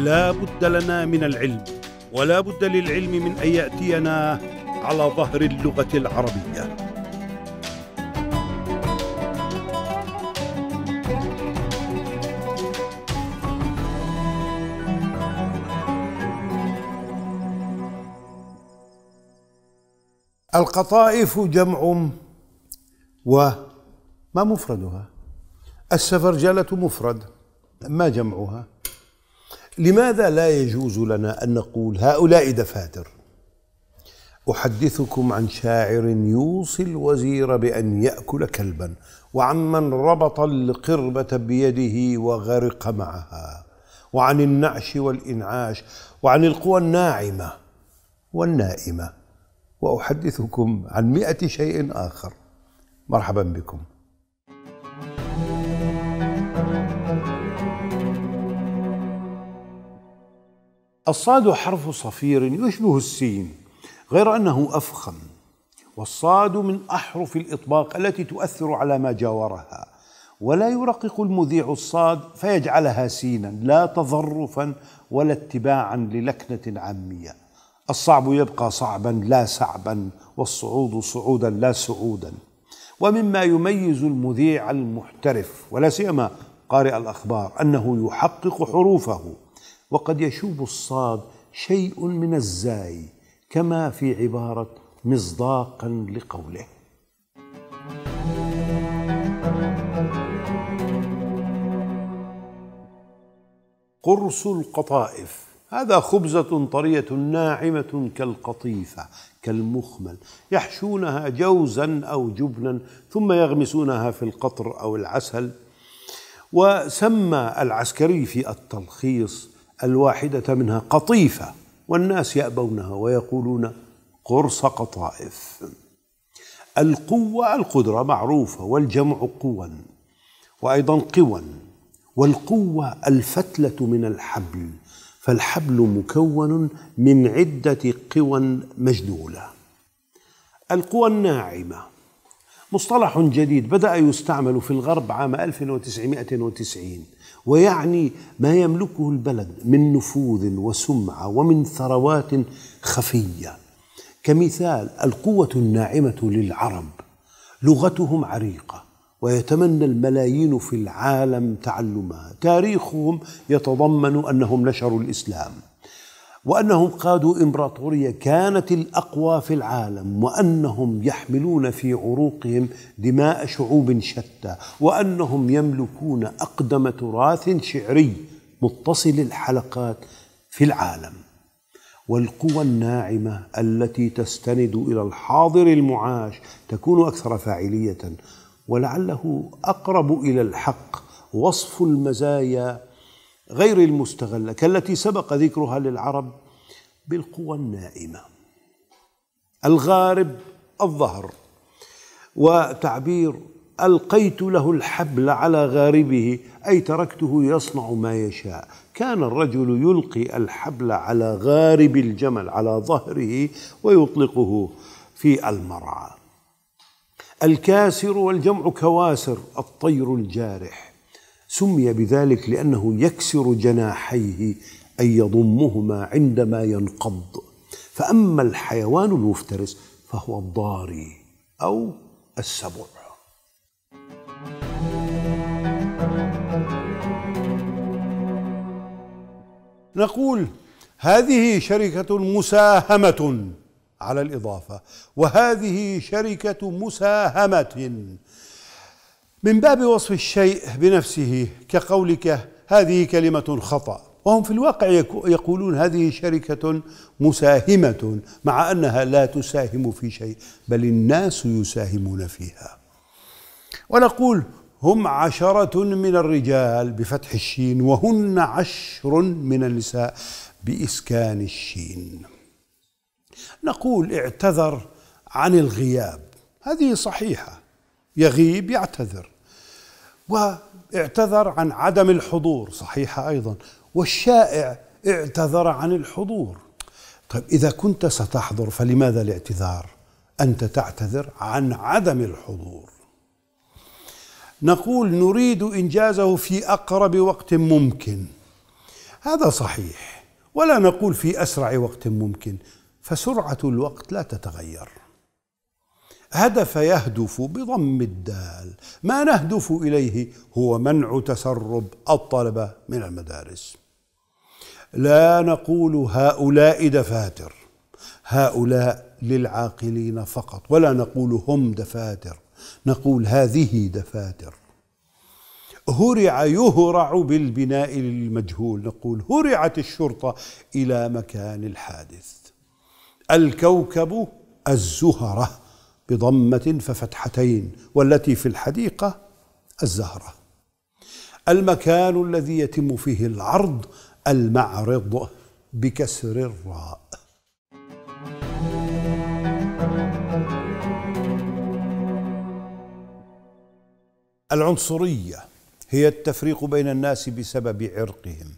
لا بد لنا من العلم ولا بد للعلم من أن يأتينا على ظهر اللغة العربية. القطائف جمع وما مفردها؟ السفرجلة مفرد ما جمعها؟ لماذا لا يجوز لنا أن نقول هؤلاء دفاتر؟ أحدثكم عن شاعر يوصي الوزير بأن يأكل كلبا وعمن ربط القربة بيده وغرق معها وعن النعش والإنعاش وعن القوى الناعمة والنائمة. وأحدثكم عن مئة شيء آخر. مرحبا بكم. الصاد حرف صفير يشبه السين غير أنه أفخم. والصاد من أحرف الإطباق التي تؤثر على ما جاورها. ولا يرقق المذيع الصاد فيجعلها سينا لا تظرفا ولا اتباعا للكنة عامية الصعب يبقى صعبا لا سعبا والصعود صعودا لا سعودا. ومما يميز المذيع المحترف ولا سيما قارئ الأخبار أنه يحقق حروفه. وقد يشوب الصاد شيء من الزاي كما في عبارة مصداقا لقوله. قرص القطائف. هذا خبزة طرية ناعمة كالقطيفة كالمخمل يحشونها جوزا أو جبنا ثم يغمسونها في القطر أو العسل. وسمى العسكري في التلخيص الواحدة منها قطيفة والناس يأبونها ويقولون قرص قطائف. القوة القدرة معروفة والجمع قوى وأيضا قوى والقوة الفتلة من الحبل فالحبل مكون من عدة قوى مجدولة. القوى الناعمة مصطلح جديد بدأ يستعمل في الغرب عام 1990 ويعني ما يملكه البلد من نفوذ وسمعة ومن ثروات خفية. كمثال القوة الناعمة للعرب لغتهم عريقة ويتمنى الملايين في العالم تعلمها. تاريخهم يتضمن أنهم نشروا الإسلام. وأنهم قادوا إمبراطورية كانت الأقوى في العالم وأنهم يحملون في عروقهم دماء شعوب شتى وأنهم يملكون أقدم تراث شعري متصل الحلقات في العالم. والقوى الناعمة التي تستند إلى الحاضر المعاش تكون أكثر فاعلية ولعله أقرب إلى الحق وصف المزايا غير المستغله كالتي سبق ذكرها للعرب بالقوى النائمة. الغارب الظهر وتعبير ألقيت له الحبل على غاربه أي تركته يصنع ما يشاء. كان الرجل يلقي الحبل على غارب الجمل على ظهره ويطلقه في المرعى. الكاسر والجمع كواسر الطير الجارح. سمي بذلك لأنه يكسر جناحيه اي يضمهما عندما ينقض. فأما الحيوان المفترس فهو الضاري أو السبع. نقول هذه شركة مساهمة على الإضافة وهذه شركة مساهمة من باب وصف الشيء بنفسه كقولك هذه كلمة خطأ. وهم في الواقع يقولون هذه شركة مساهمة مع أنها لا تساهم في شيء بل الناس يساهمون فيها. ونقول هم عشرة من الرجال بفتح الشين وهن عشر من النساء بإسكان الشين. نقول اعتذر عن الغياب. هذه صحيحة. يغيب يعتذر. واعتذر عن عدم الحضور صحيحة أيضا. والشائع اعتذر عن الحضور. طيب إذا كنت ستحضر فلماذا الاعتذار؟ أنت تعتذر عن عدم الحضور. نقول نريد إنجازه في أقرب وقت ممكن. هذا صحيح. ولا نقول في أسرع وقت ممكن. فسرعة الوقت لا تتغير. هدف يهدف بضم الدال. ما نهدف إليه هو منع تسرب الطلبه من المدارس. لا نقول هؤلاء دفاتر هؤلاء للعاقلين فقط ولا نقول هم دفاتر نقول هذه دفاتر. هرع يهرع بالبناء للمجهول نقول هرعت الشرطة إلى مكان الحادث. الكوكب الزهرة بضمة ففتحتين والتي في الحديقة الزهرة. المكان الذي يتم فيه العرض المعرض بكسر الراء. العنصرية هي التفريق بين الناس بسبب عرقهم.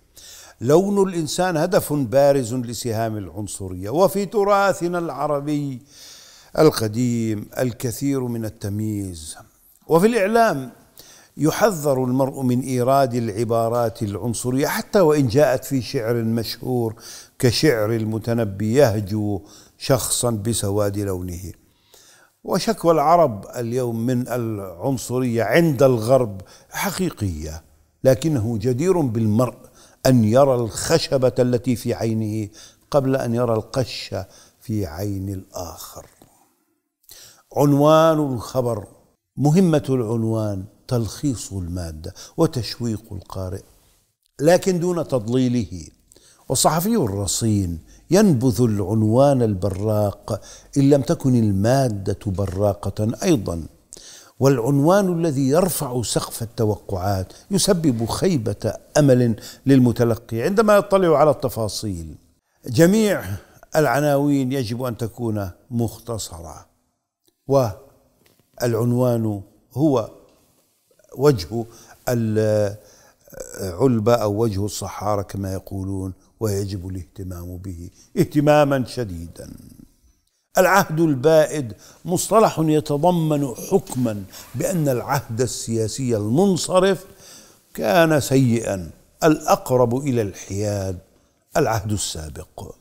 لون الإنسان هدف بارز لسهام العنصرية. وفي تراثنا العربي القديم الكثير من التمييز. وفي الإعلام يحذر المرء من إيراد العبارات العنصرية حتى وإن جاءت في شعر مشهور كشعر المتنبي يهجو شخصا بسواد لونه. وشكوى العرب اليوم من العنصرية عند الغرب حقيقية لكنه جدير بالمرء أن يرى الخشبة التي في عينه قبل أن يرى القش في عين الآخر. عنوان الخبر مهمة العنوان تلخيص المادة وتشويق القارئ لكن دون تضليله. والصحفي الرصين ينبذ العنوان البراق إن لم تكن المادة براقة أيضا. والعنوان الذي يرفع سقف التوقعات يسبب خيبة أمل للمتلقي عندما يطلع على التفاصيل. جميع العناوين يجب أن تكون مختصرة. والعنوان هو وجه العلبة أو وجه الصحارى كما يقولون ويجب الاهتمام به اهتماما شديدا. العهد البائد مصطلح يتضمن حكما بأن العهد السياسي المنصرف كان سيئا الأقرب إلى الحياد العهد السابق.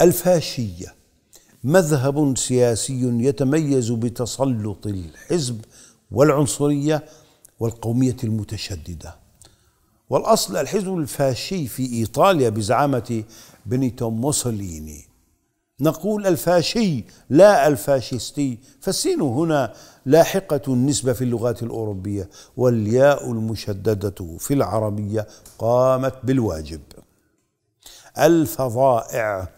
الفاشية مذهب سياسي يتميز بتسلط الحزب والعنصرية والقومية المتشددة. والأصل الحزب الفاشي في إيطاليا بزعامة بنيتو موسوليني. نقول الفاشي لا الفاشيستي. فالسين هنا لاحقة النسبة في اللغات الأوروبية والياء المشددة في العربية قامت بالواجب. الفظائع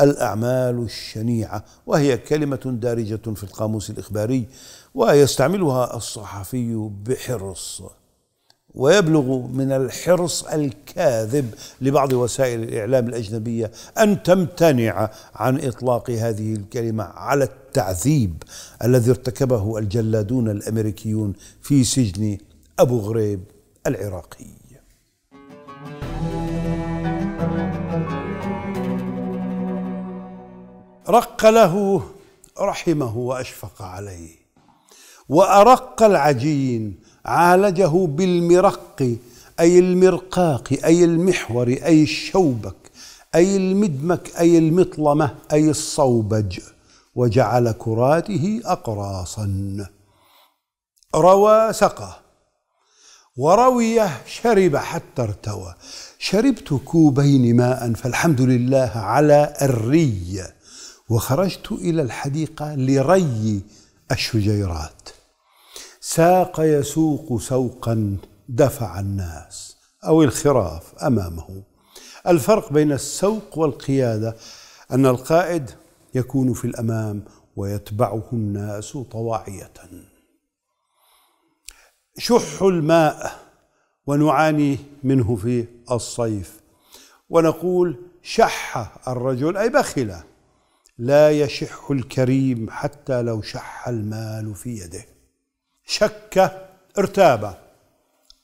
الأعمال الشنيعة وهي كلمة دارجة في القاموس الإخباري ويستعملها الصحفي بحرص ويبلغ من الحرص الكاذب لبعض وسائل الإعلام الأجنبية أن تمتنع عن إطلاق هذه الكلمة على التعذيب الذي ارتكبه الجلادون الأمريكيون في سجن أبو غريب العراقي. رق له رحمه وأشفق عليه. وأرق العجين عالجه بالمرق أي المرقاق أي المحور أي الشوبك أي المدمك أي المطلمة أي الصوبج. وجعل كراته أقراصا. روى سقى. ورويه شرب حتى ارتوى. شربت كوبين ماء فالحمد لله على الري. وخرجت إلى الحديقة لري الشجيرات. ساق يسوق سوقا دفع الناس أو الخراف أمامه. الفرق بين السوق والقيادة أن القائد يكون في الأمام ويتبعه الناس طواعية. شح الماء ونعاني منه في الصيف. ونقول شح الرجل أي بخل لا يشح الكريم حتى لو شح المال في يده. شك ارتاب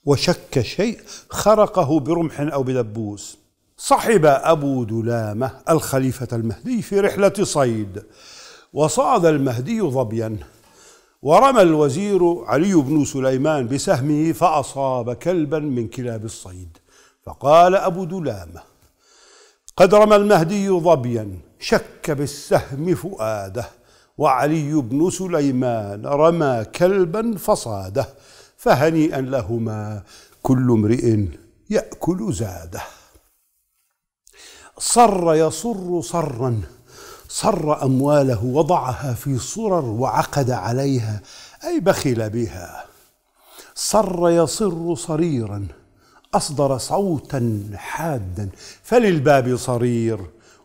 وشك شيء خرقه برمح أو بدبوس. صحب أبو دلامة الخليفة المهدي في رحلة صيد. وصعد المهدي ظبيا. ورمى الوزير علي بن سليمان بسهمه فأصاب كلبا من كلاب الصيد. فقال أبو دلامة قد رمى المهدي ظبيا. شك بالسهم فؤاده وعلي بن سليمان رمى كلبا فصاده فهنيئا لهما كل امرئ يأكل زاده. صر يصر صرا صر أمواله وضعها في صرر وعقد عليها أي بخل بها. صر يصر صريرا أصدر صوتا حادا فللباب صرير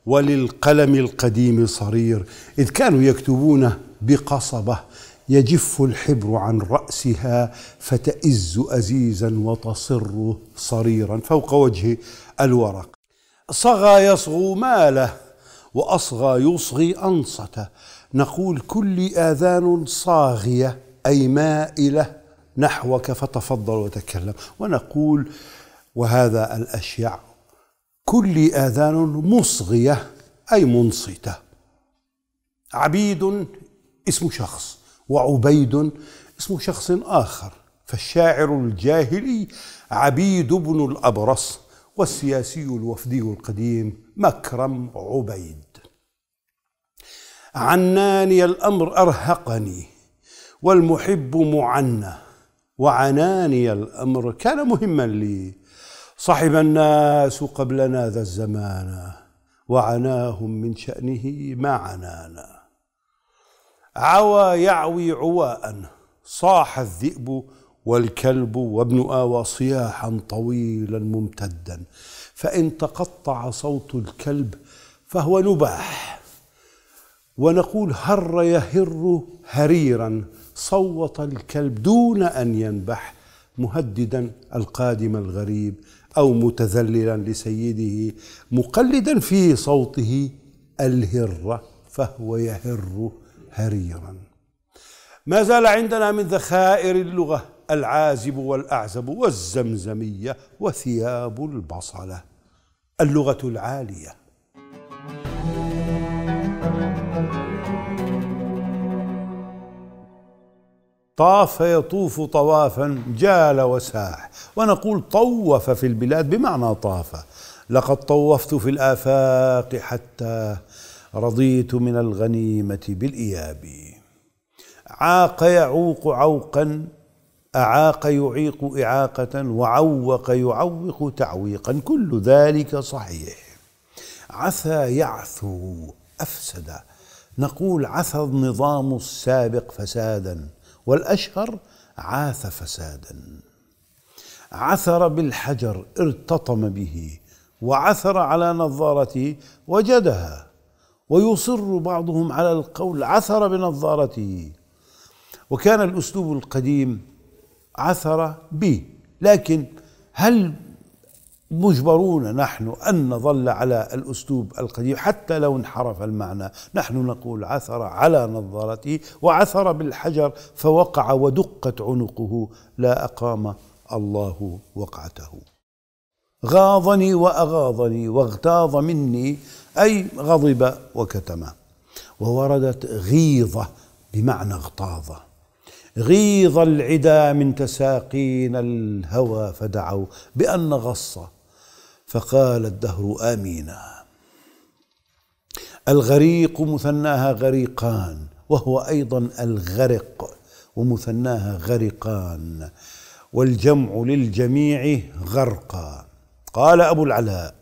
وللقلم القديم صرير إذ كانوا يكتبون بقصبة يجف الحبر عن رأسها فتئز ازيزا وتصر صريرا فوق وجه الورق. صغى يصغو ماله وأصغى يصغي أنصته. نقول كل آذان صاغية أي مائلة نحوك فتفضل وتكلم. ونقول وهذا الاشيع كل آذان مصغية أي منصتة. عبيد اسم شخص وعبيد اسم شخص آخر. فالشاعر الجاهلي عبيد بن الأبرص والسياسي الوفدي القديم مكرم عبيد. عناني الأمر أرهقني والمحب معنى. وعناني الأمر كان مهما لي. صحب الناس قبلنا ذا الزمان وعناهم من شأنه ما عنانا. عوى يعوي عواء صاح الذئب والكلب وابن آوى صياحا طويلا ممتدا. فإن تقطع صوت الكلب فهو نباح. ونقول هر يهر هريرا صوت الكلب دون أن ينبح مهددا القادم الغريب. أو متذللا لسيده مقلدا في صوته الهره فهو يهر هريرا. ما زال عندنا من ذخائر اللغة العازب والأعزب والزمزمية وثياب البصلة اللغة العالية. طاف يطوف طوافا جال وساح. ونقول طوف في البلاد بمعنى طاف. لقد طوفت في الآفاق حتى رضيت من الغنيمة بالإياب. عاق يعوق عوقا أعاق يعيق إعاقة وعوق يعوق تعويقا. كل ذلك صحيح. عثى يعثو أفسد. نقول عثى النظام السابق فسادا والأشهر عاث فسادا. عثر بالحجر ارتطم به وعثر على نظارته وجدها ويصر بعضهم على القول عثر بنظارته. وكان الأسلوب القديم عثر به لكن هل مجبرون نحن أن نظل على الأسلوب القديم حتى لو انحرف المعنى؟ نحن نقول عثر على نظارته وعثر بالحجر فوقع ودقت عنقه لا أقام الله وقعته. غاضني وأغاضني واغتاظ مني أي غضب وكتم. ووردت غيظة بمعنى اغتاظ. غيظ العدا من تساقين الهوى فدعوا بأن غص. فقال الدهر آمينا. الغريق مثناها غريقان وهو أيضا الغرق ومثناها غرقان. والجمع للجميع غرقا. قال أبو العلاء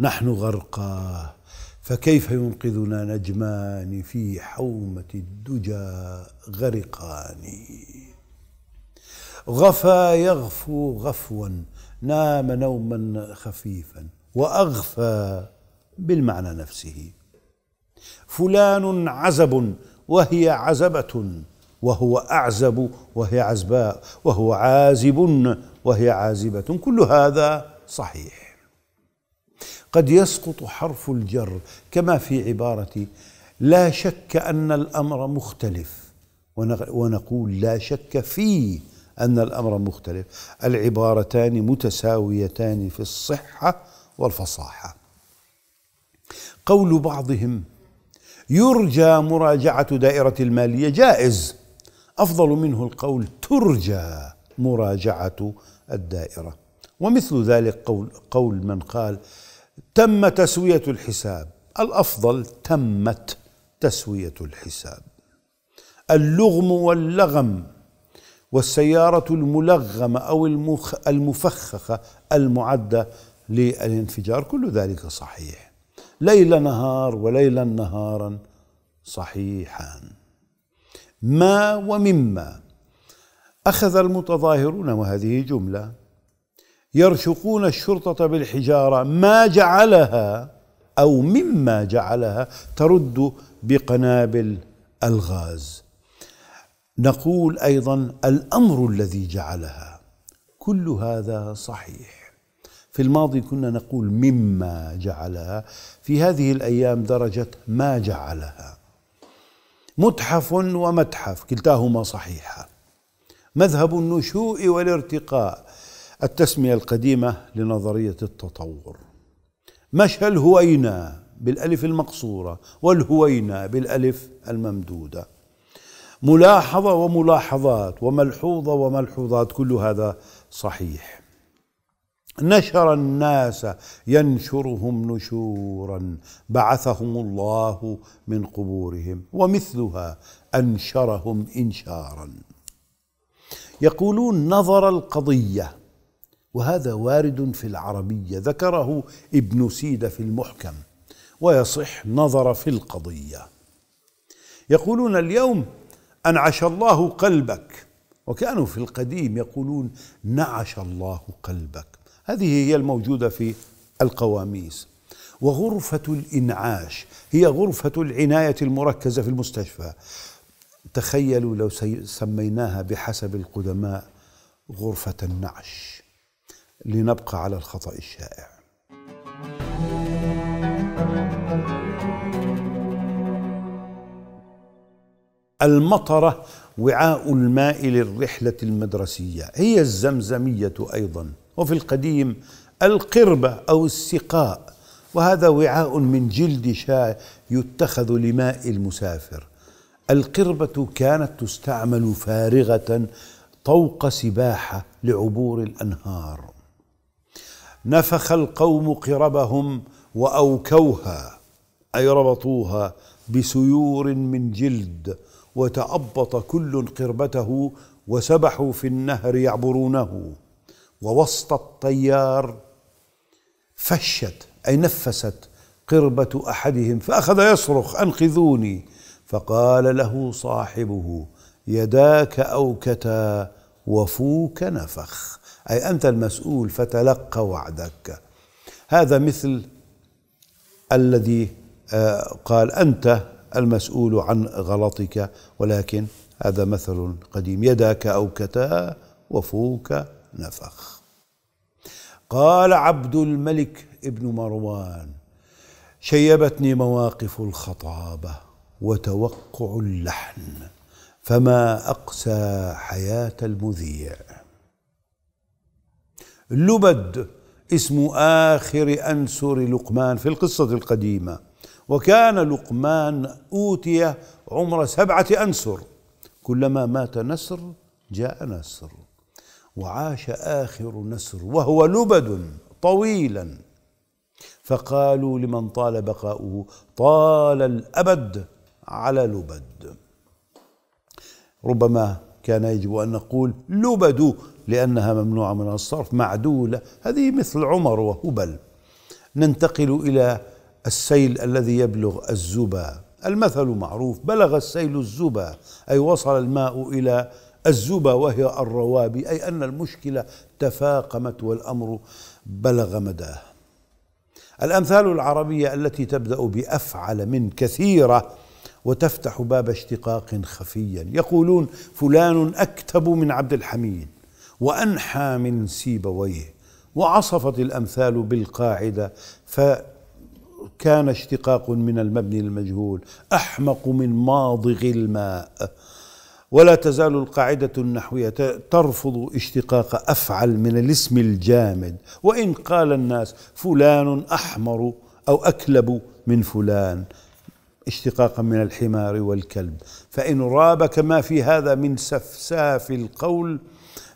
نحن غرقا فكيف ينقذنا نجمان في حومة الدجى غرقان؟ غفا يغفو غفوا نام نوما خفيفا وأغفى بالمعنى نفسه. فلان عزب وهي عزبة وهو أعزب وهي عزباء وهو عازب وهي عازبة. كل هذا صحيح. قد يسقط حرف الجر كما في عبارة لا شك أن الأمر مختلف. ونقول لا شك في أن الأمر مختلف. العبارتان متساويتان في الصحة والفصاحة. قول بعضهم يرجى مراجعة دائرة المالية جائز أفضل منه القول ترجى مراجعة الدائرة. ومثل ذلك قول, قول من قال تم تسوية الحساب. الأفضل تمت تسوية الحساب. اللغم واللغم والسيارة الملغمة أو المفخخة المعدة للانفجار كل ذلك صحيح. ليل نهار وليلا نهارا صحيحان. ما ومما. أخذ المتظاهرون وهذه جملة. يرشقون الشرطة بالحجارة. ما جعلها أو مما جعلها ترد بقنابل الغاز. نقول أيضا الأمر الذي جعلها. كل هذا صحيح. في الماضي كنا نقول مما جعلها. في هذه الأيام درجة ما جعلها. متحف ومتحف كلتاهما صحيحة مذهب النشوء والارتقاء التسمية القديمة لنظرية التطور. مشى الهوينا بالألف المقصورة والهوينا بالألف الممدودة. ملاحظة وملاحظات وملحوظة وملحوظات كل هذا صحيح. نشر الناس ينشرهم نشورا بعثهم الله من قبورهم ومثلها أنشرهم إنشارا. يقولون نظر القضية وهذا وارد في العربية ذكره ابن سيده في المحكم ويصح نظر في القضية. يقولون اليوم أنعش الله قلبك وكانوا في القديم يقولون نعش الله قلبك. هذه هي الموجودة في القواميس. وغرفة الإنعاش هي غرفة العناية المركزة في المستشفى. تخيلوا لو سميناها بحسب القدماء غرفة النعش. لنبقى على الخطأ الشائع. المطرة وعاء الماء للرحلة المدرسية هي الزمزمية أيضا. وفي القديم القربة أو السقاء وهذا وعاء من جلد شاة يتخذ لماء المسافر. القربة كانت تستعمل فارغة طوق سباحة لعبور الأنهار. نفخ القوم قربهم وأوكوها أي ربطوها بسيور من جلد وتأبط كل قربته وسبحوا في النهر يعبرونه. ووسط الطيار فشت أي نفست قربة أحدهم فأخذ يصرخ أنقذوني. فقال له صاحبه يداك اوكتا وفوك نفخ. أي أنت المسؤول فتلقى وعدك. هذا مثل الذي آه، قال أنت المسؤول عن غلطك ولكن هذا مثل قديم. يداك اوكتا وفوك نفخ. قال عبد الملك ابن مروان شيبتني مواقف الخطابة وتوقع اللحن فما أقسى حياة المذيع. لبد اسم آخر أنسر لقمان في القصة القديمة وكان لقمان أوتي عمر سبعة أنسر كلما مات نسر جاء نسر. وعاش آخر نسر وهو لبد طويلا. فقالوا لمن طال بقاؤه؟ طال الأبد على لبد. ربما كان يجب أن نقول لبد لأنها ممنوعة من الصرف معدولة. هذه مثل عمر وهبل. ننتقل إلى السيل الذي يبلغ الزبا. المثل معروف بلغ السيل الزبا أي وصل الماء إلى الزبا وهي الروابي أي أن المشكلة تفاقمت والأمر بلغ مداه. الأمثال العربية التي تبدأ بأفعل من كثيرة وتفتح باب اشتقاق خفيا. يقولون فلان أكتب من عبد الحميد وأنحى من سيبويه. وعصفت الأمثال بالقاعدة فكان اشتقاق من المبني المجهول أحمق من ماضغ الماء. ولا تزال القاعدة النحوية ترفض اشتقاق أفعل من الاسم الجامد. وإن قال الناس فلان أحمر أو أكلب من فلان اشتقاقا من الحمار والكلب. فإن رابك ما في هذا من سفساف القول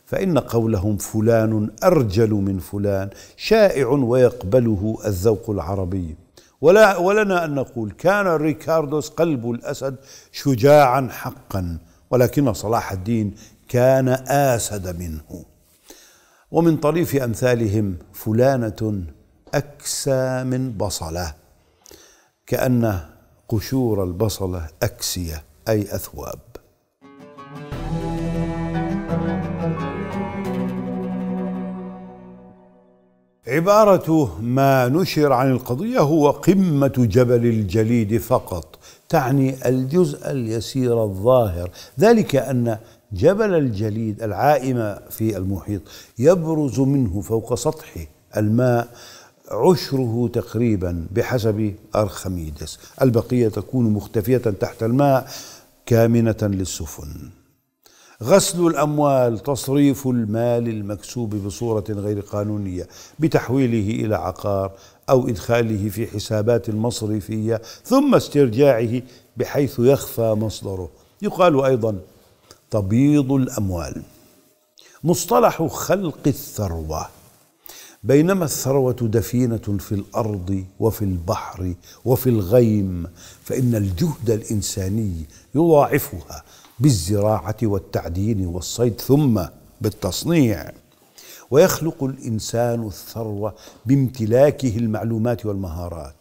فإن قولهم فلان أرجل من فلان شائع ويقبله الذوق العربي. ولا ولنا أن نقول كان ريكاردوس قلب الأسد شجاعا حقا. ولكن صلاح الدين كان آسد منه. ومن طريف أمثالهم فلانة أكسى من بصلة كأن قشور البصلة أكسية أي أثواب. عبارة ما نشر عن القضية هو قمة جبل الجليد فقط. تعني الجزء اليسير الظاهر. ذلك أن جبل الجليد العائم في المحيط يبرز منه فوق سطح الماء عشره تقريبا بحسب أرخميدس. البقية تكون مختفية تحت الماء كامنة للسفن. غسل الأموال تصريف المال المكسوب بصورة غير قانونية بتحويله إلى عقار أو إدخاله في حسابات المصرفيه ثم استرجاعه بحيث يخفى مصدره. يقال أيضا تبييض الأموال مصطلح خلق الثروة بينما الثروة دفينة في الأرض وفي البحر وفي الغيم فإن الجهد الإنساني يضاعفها بالزراعة والتعدين والصيد ثم بالتصنيع. ويخلق الإنسان الثروه بامتلاكه المعلومات والمهارات.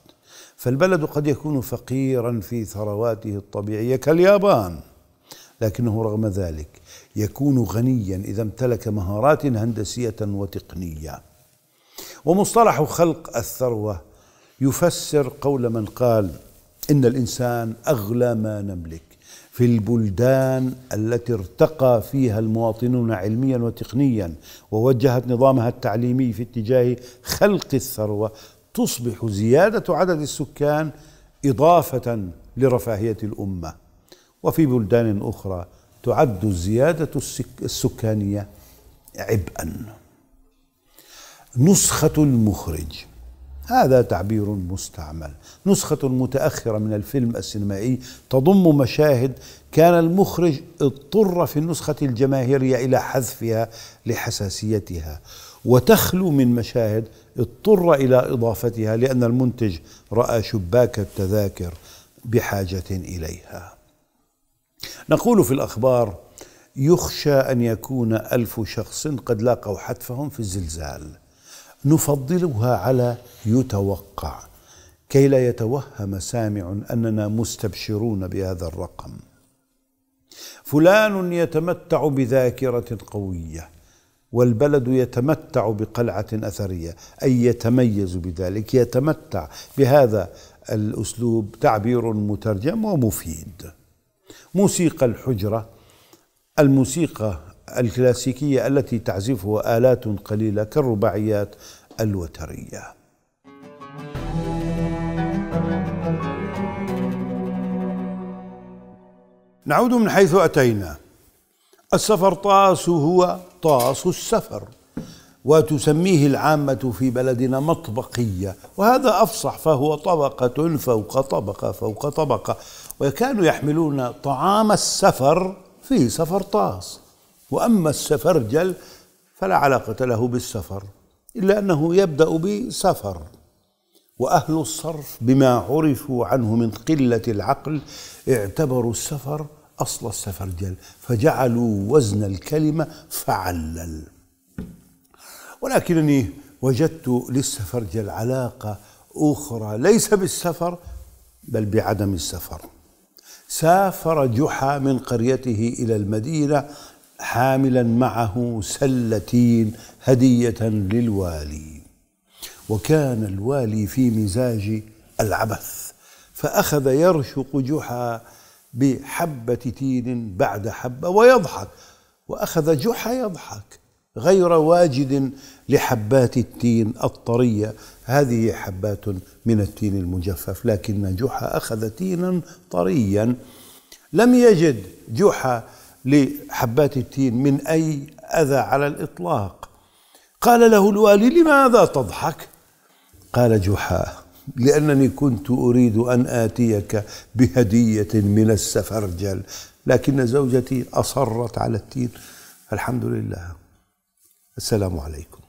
فالبلد قد يكون فقيرا في ثرواته الطبيعية كاليابان. لكنه رغم ذلك يكون غنيا إذا امتلك مهارات هندسية وتقنية. ومصطلح خلق الثروة يفسر قول من قال إن الإنسان أغلى ما نملك. في البلدان التي ارتقى فيها المواطنون علميا وتقنيا ووجهت نظامها التعليمي في اتجاه خلق الثروة تصبح زيادة عدد السكان إضافة لرفاهية الأمة. وفي بلدان أخرى تعد الزيادة السكانية عبئا. نسخة المخرج. هذا تعبير مستعمل. نسخة متأخرة من الفيلم السينمائي تضم مشاهد كان المخرج اضطر في النسخة الجماهيرية إلى حذفها لحساسيتها. وتخلو من مشاهد اضطر إلى إضافتها لأن المنتج رأى شباك التذاكر بحاجة إليها. نقول في الأخبار يخشى أن يكون ألف شخص قد لاقوا حتفهم في الزلزال. نفضلها على يتوقع. كي لا يتوهم سامع أننا مستبشرون بهذا الرقم. فلان يتمتع بذاكرة قوية والبلد يتمتع بقلعة أثرية. أي يتميز بذلك؟ يتمتع بهذا الأسلوب تعبير مترجم ومفيد. موسيقى الحجرة الموسيقى الكلاسيكية التي تعزفها آلات قليلة كالرباعيات الوترية. نعود من حيث أتينا. السفر طاس هو طاس السفر وتسميه العامة في بلدنا مطبقية وهذا أفصح فهو طبقة فوق طبقة فوق طبقة وكانوا يحملون طعام السفر في سفر طاس. وأما السفرجل فلا علاقة له بالسفر إلا أنه يبدأ بسفر. وأهل الصرف بما عرفوا عنه من قلة العقل اعتبروا السفر أصل السفرجل فجعلوا وزن الكلمة فعلل. ولكنني وجدت للسفرجل علاقة أخرى ليس بالسفر بل بعدم السفر. سافر جحا من قريته إلى المدينة حاملا معه سلتين هدية للوالي. وكان الوالي في مزاج العبث فأخذ يرشق جحا بحبة تين بعد حبة ويضحك. وأخذ جحا يضحك غير واجد لحبات التين الطرية. هذه حبات من التين المجفف لكن جحا أخذ تينا طريا. لم يجد جحا لحبات التين من أي أذى على الإطلاق. قال له الوالي لماذا تضحك؟ قال جحا لأنني كنت أريد أن آتيك بهدية من السفرجل لكن زوجتي أصرت على التين. الحمد لله. السلام عليكم.